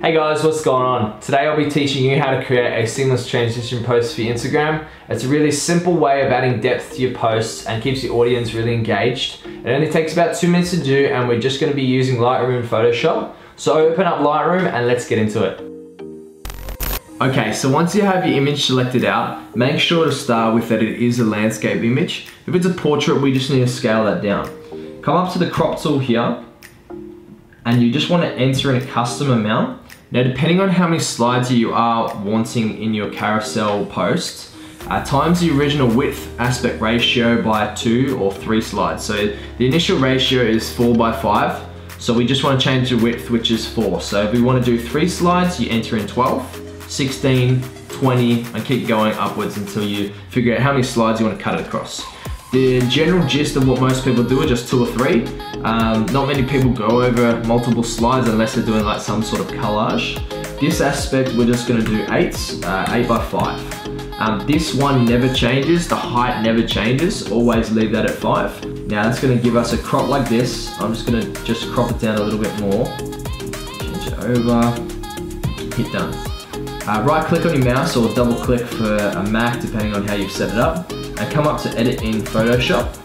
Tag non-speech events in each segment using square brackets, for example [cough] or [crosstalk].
Hey guys, what's going on? Today I'll be teaching you how to create a seamless transition post for Instagram. It's a really simple way of adding depth to your posts and keeps your audience really engaged. It only takes about two minutes to do and we're just gonna be using Lightroom and Photoshop. So open up Lightroom and let's get into it. Okay, so once you have your image selected out, make sure to start with that it is a landscape image. If it's a portrait, we just need to scale that down. Come up to the crop tool here, and you just want to enter in a custom amount. Now, depending on how many slides you are wanting in your carousel post, uh, times the original width aspect ratio by two or three slides. So the initial ratio is four by five. So we just want to change the width, which is four. So if we want to do three slides, you enter in 12, 16, 20, and keep going upwards until you figure out how many slides you want to cut it across. The general gist of what most people do are just two or three. Um, not many people go over multiple slides unless they're doing like some sort of collage. This aspect, we're just gonna do eights, uh, eight by five. Um, this one never changes, the height never changes, always leave that at five. Now that's gonna give us a crop like this. I'm just gonna just crop it down a little bit more. Change it over, hit done. Uh, right click on your mouse or double click for a Mac depending on how you've set it up and come up to edit in Photoshop.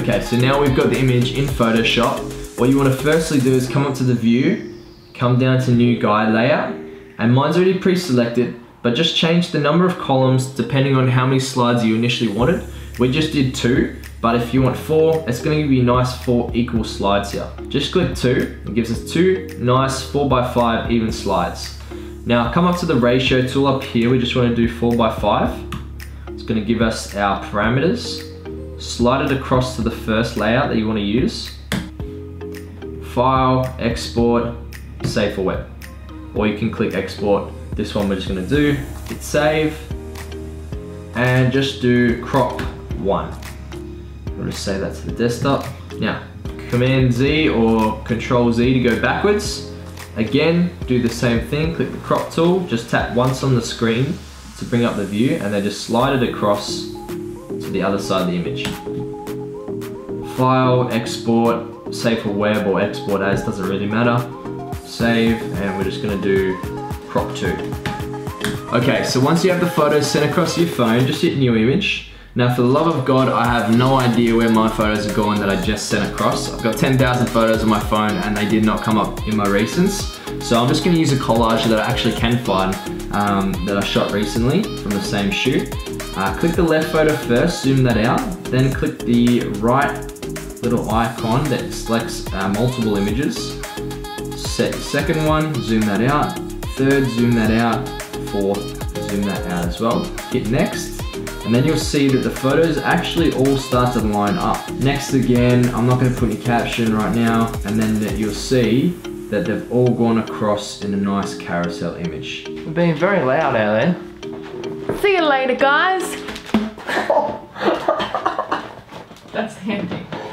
Okay, so now we've got the image in Photoshop. What you want to firstly do is come up to the view, come down to new guide layout, and mine's already pre-selected, but just change the number of columns depending on how many slides you initially wanted. We just did two, but if you want four, it's gonna give you nice four equal slides here. Just click two, it gives us two nice four by five even slides. Now come up to the ratio tool up here, we just wanna do four by five. It's gonna give us our parameters. Slide it across to the first layout that you wanna use. File, export, save for web. Or you can click export. This one we're just gonna do, hit save, and just do crop one. We'll just save that to the desktop. Now, Command Z or Control Z to go backwards. Again, do the same thing, click the crop tool, just tap once on the screen to bring up the view and then just slide it across to the other side of the image. File, export, save for web or export as, doesn't really matter. Save, and we're just gonna do crop two. Okay, so once you have the photos sent across your phone, just hit new image. Now for the love of God, I have no idea where my photos are going that I just sent across. I've got 10,000 photos on my phone and they did not come up in my recents. So I'm just gonna use a collage that I actually can find um, that I shot recently from the same shoot. Uh, click the left photo first, zoom that out, then click the right little icon that selects uh, multiple images. Set second one, zoom that out. Third, zoom that out. Fourth, zoom that out as well. Hit next, and then you'll see that the photos actually all start to line up. Next again, I'm not gonna put any caption right now, and then you'll see that they've all gone across in a nice carousel image. We're being very loud out there. See you later, guys. [laughs] That's handy.